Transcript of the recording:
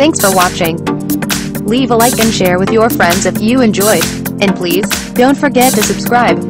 Thanks for watching. Leave a like and share with your friends if you enjoyed. And please, don't forget to subscribe.